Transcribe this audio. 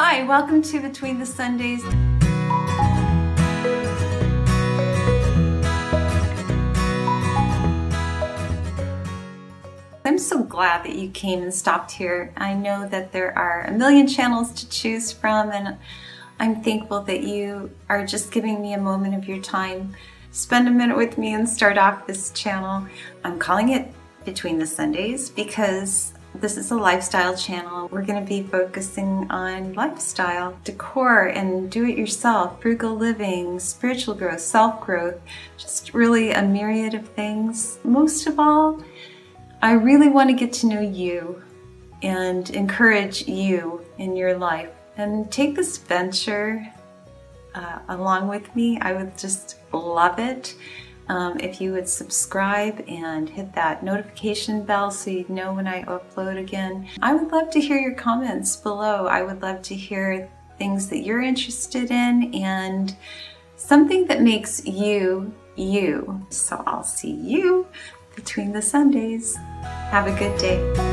Hi, welcome to Between the Sundays. I'm so glad that you came and stopped here. I know that there are a million channels to choose from and I'm thankful that you are just giving me a moment of your time. Spend a minute with me and start off this channel. I'm calling it Between the Sundays because this is a lifestyle channel. We're going to be focusing on lifestyle, decor, and do it yourself, frugal living, spiritual growth, self growth, just really a myriad of things. Most of all, I really want to get to know you and encourage you in your life and take this venture uh, along with me. I would just love it um, if you would subscribe and hit that notification bell so you know when I upload again. I would love to hear your comments below. I would love to hear things that you're interested in and something that makes you you. So I'll see you between the Sundays. Have a good day.